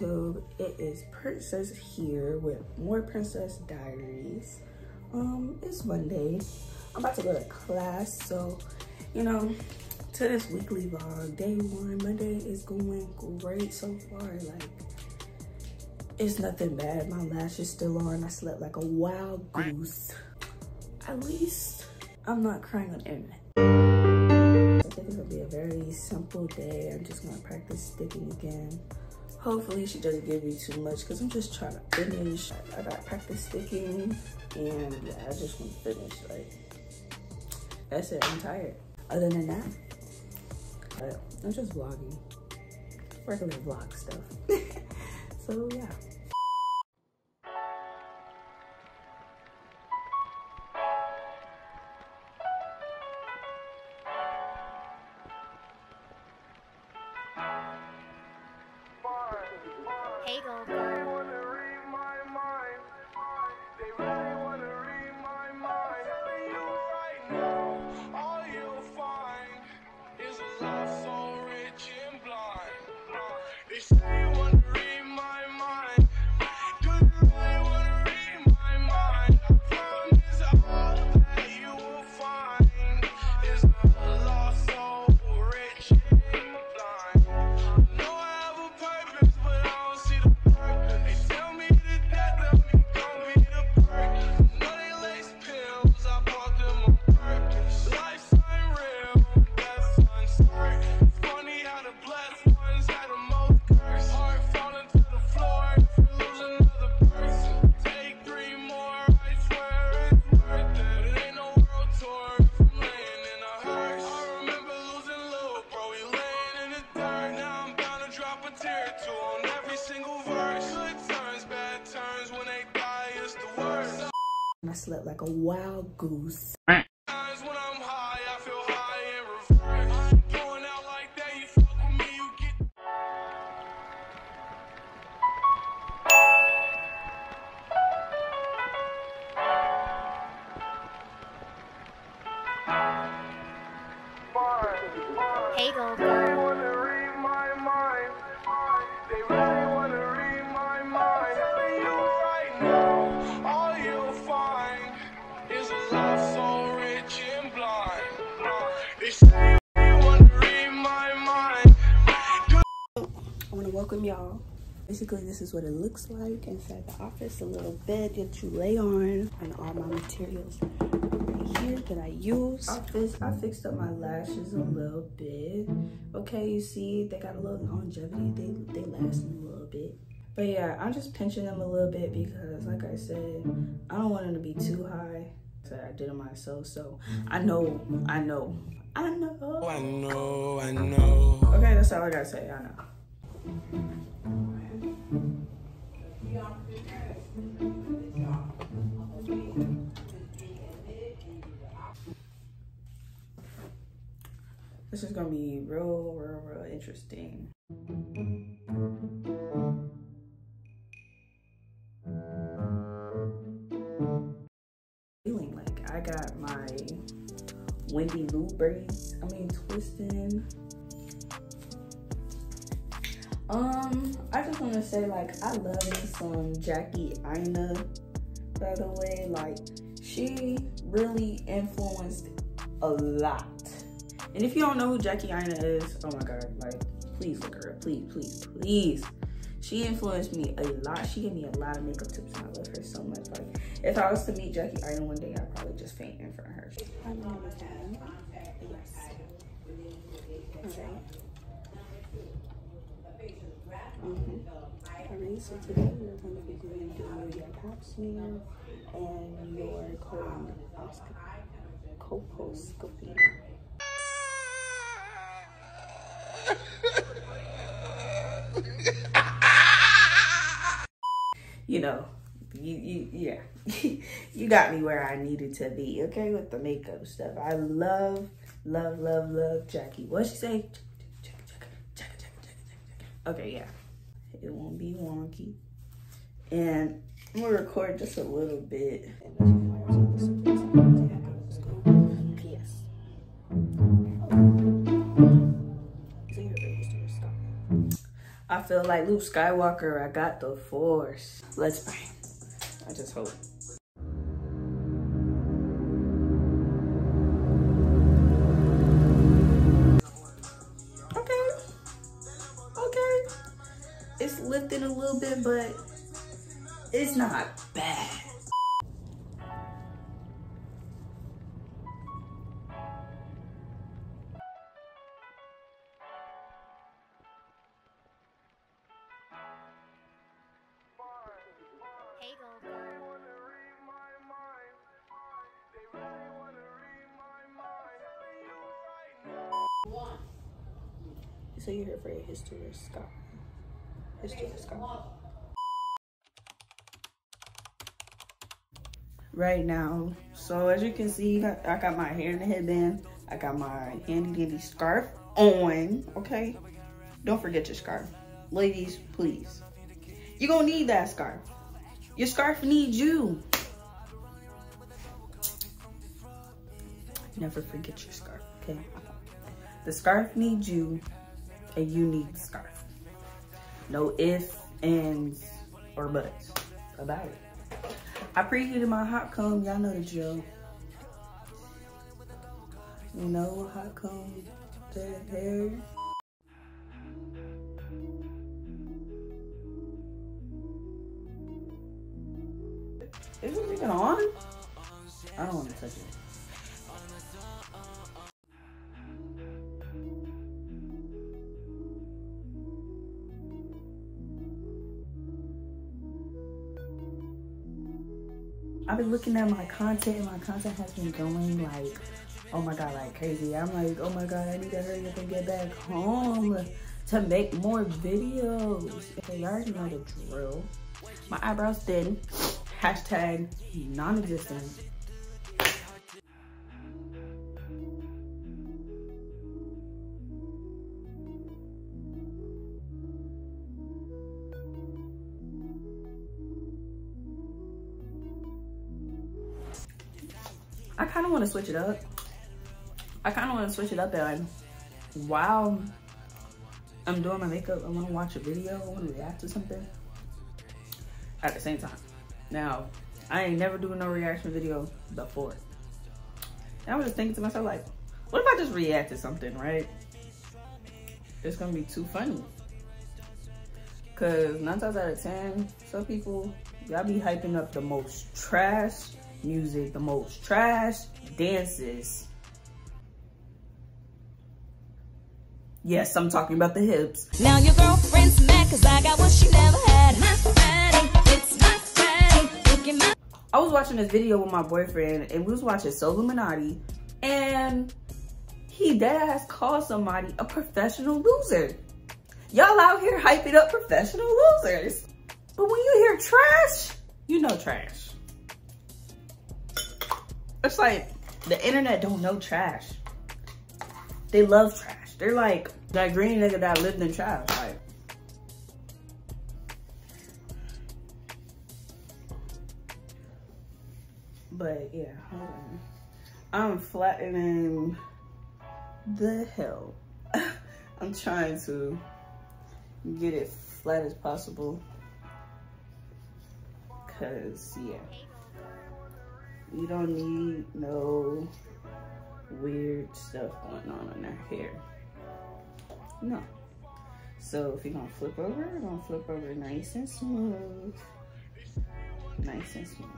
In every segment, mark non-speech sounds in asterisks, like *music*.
YouTube. It is Princess here with more Princess Diaries. Um, it's Monday. I'm about to go to class, so you know, to this weekly vlog, day one, Monday is going great so far. Like, it's nothing bad. My lash is still on. I slept like a wild goose. At least I'm not crying on internet. I think it's gonna be a very simple day. I'm just gonna practice sticking again. Hopefully she doesn't give me too much because I'm just trying to finish. I got practice sticking and yeah, I just want to finish. Like, that's it, I'm tired. Other than that, I'm just vlogging, regular vlog stuff. *laughs* so yeah. Like a wild goose. Welcome y'all. Basically, this is what it looks like inside the office. A little bed that you lay on and all my materials right here that I use. I, fix, I fixed up my lashes a little bit. Okay, you see, they got a little longevity. They, they last a little bit. But yeah, I'm just pinching them a little bit because, like I said, I don't want them to be too high. So I did it myself, so I know, I know, I know. I know, I know. Okay, that's all I gotta say. I know. This is gonna be real, real, real interesting. Feeling like I got my Wendy Lou braids. Want to say, like, I love me some Jackie Aina, by the way. Like, she really influenced a lot. And if you don't know who Jackie Aina is, oh my God, like, please look her up. Please, please, please. She influenced me a lot. She gave me a lot of makeup tips, and I love her so much. Like, if I was to meet Jackie Aina one day, I'd probably just faint in front of her. Yes. Okay. Mm-hmm. Alright, so today we're going to be doing your pap smear and your. Colposcopy. you know, you, you yeah, *laughs* you got me where I needed to be, okay, with the makeup stuff. I love, love, love, love Jackie. What she say? Okay, yeah, it won't be wonky. And I'm gonna record just a little bit. I feel like Luke Skywalker. I got the force. Let's pray. I just hope. Little but it's not bad. Hey So you're here for a history of Scott. History of Scott. Right now, so as you can see, I got my hair in a headband. I got my handy dandy scarf on, okay? Don't forget your scarf. Ladies, please. You're gonna need that scarf. Your scarf needs you. Never forget your scarf, okay? The scarf needs you, and you need the scarf. No ifs, ands, or buts about it. I preheated my hot comb. Y'all know the drill. You know hot comb the hair. I've been looking at my content and my content has been going like, oh my God, like crazy. I'm like, oh my God, I need to hurry up and get back home to make more videos. You already know the drill. My eyebrows thin, hashtag non-existent. I kind of want to switch it up. I kind of want to switch it up and like, while I'm doing my makeup, I want to watch a video, I want to react to something at the same time. Now, I ain't never doing no reaction video before. And I was just thinking to myself, like, what if I just react to something, right? It's gonna be too funny. Cause nine times out of 10, some people, y'all be hyping up the most trash music, the most trash dances. Yes, I'm talking about the hips. Now your girlfriend's mad cause I got what she never had. My Friday, it's my Friday. Look at my I was watching this video with my boyfriend and we was watching So Illuminati and he dead ass called somebody a professional loser. Y'all out here hyping up professional losers. But when you hear trash, you know trash. It's like the internet don't know trash. They love trash. They're like that green nigga that lived in trash. Like, but yeah, hold on. I'm flattening the hell. *laughs* I'm trying to get it flat as possible. Cause yeah, you don't need no weird stuff going on in their hair. No. So if you're gonna flip over, you're gonna flip over nice and smooth. Nice and smooth.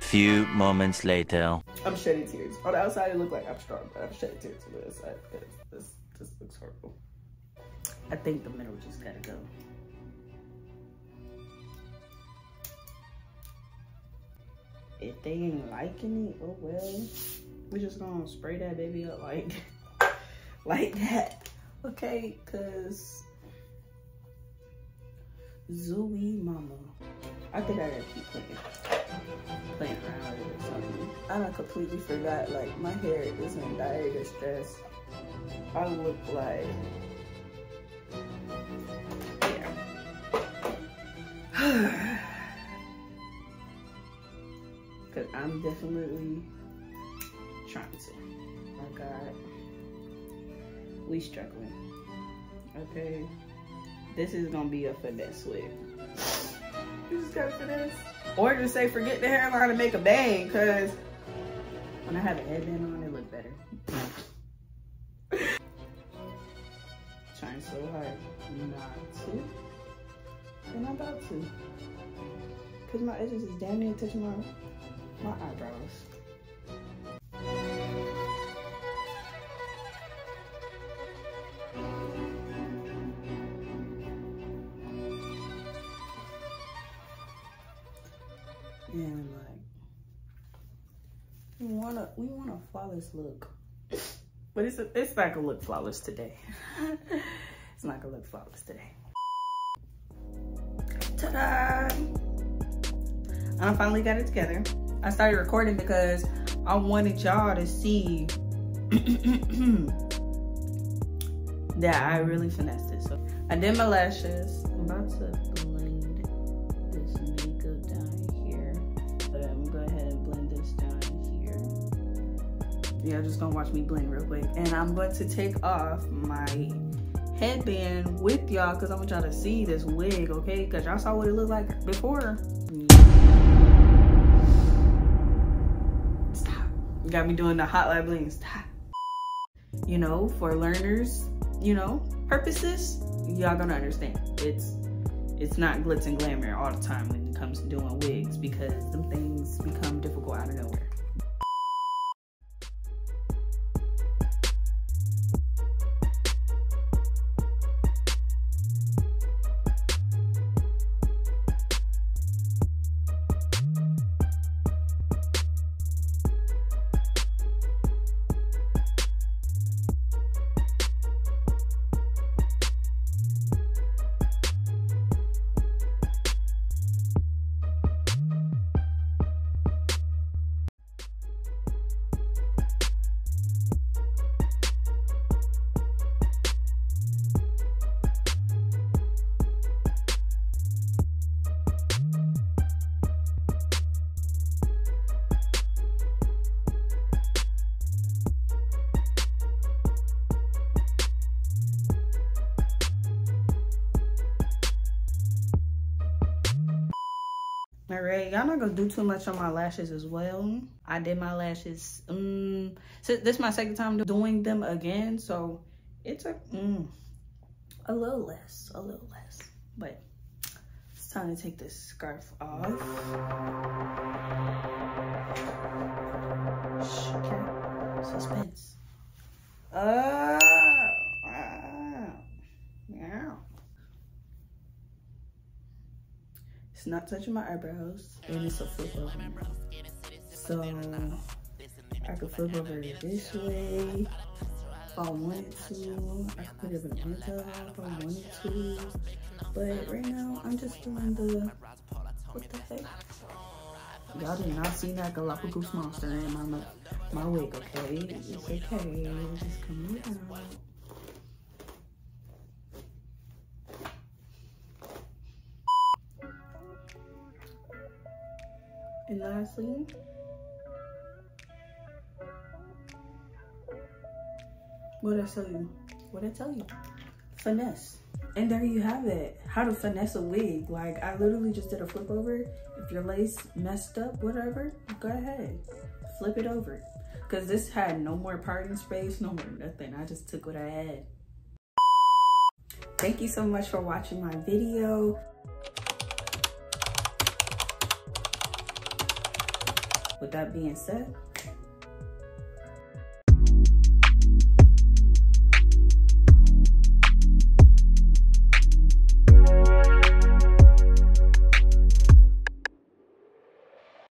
Few moments later. I'm shedding tears. On the outside, it look like I'm strong, but I'm shedding tears on the inside because this, this looks horrible. I think the middle just gotta go. If they ain't liking it, oh well. We're just gonna spray that baby up like, *laughs* like that. Okay, cause Zooey Mama. I think I gotta keep playing, playing around or something. I completely forgot, like my hair is in dire distress. I look like, *sighs* yeah. *sighs* *sighs* I'm definitely trying to. Oh God, we struggling. Okay. This is gonna be a finesse wig. You just gotta finesse. Or just say forget the hairline and make a bang, cause when I have a headband on, it look better. *laughs* Trying so hard not to. And I'm about to. Cause my edges is damn near touching my my eyebrows. And like we want a we want a flawless look. But it's a, it's not gonna look flawless today. *laughs* it's not gonna look flawless today. Ta-da! I finally got it together. I started recording because I wanted y'all to see *clears throat* that I really finessed it. So I did my lashes. I'm about to blend this makeup down here. But I'm gonna go ahead and blend this down here. Yeah, just gonna watch me blend real quick. And I'm going to take off my headband with y'all because I want y'all to see this wig, okay? Because y'all saw what it looked like before. Got me doing the hotline bling. Stop. *sighs* You know, for learners, you know, purposes, y'all gonna understand. It's it's not glitz and glamour all the time when it comes to doing wigs because them things become difficult out of nowhere. All right, y'all not gonna do too much on my lashes as well. I did my lashes, um, so this is my second time doing them again, so it's a, mm, a little less, a little less, but it's time to take this scarf off. Okay, suspense. Oh, wow, yeah. It's not touching my eyebrows, and it's a flip over. So I could flip over this way if I wanted to. I could put it in a top if I wanted to. But right now, I'm just doing the, what the heck? Y'all did not see that Galapagos monster in my, my wig, okay? It's okay, just coming out. And lastly, what I tell you? What I tell you? Finesse. And there you have it. How to finesse a wig. Like I literally just did a flip over. If your lace messed up, whatever, go ahead. Flip it over. Cause this had no more parting space, no more nothing. I just took what I had. Thank you so much for watching my video. With that being said,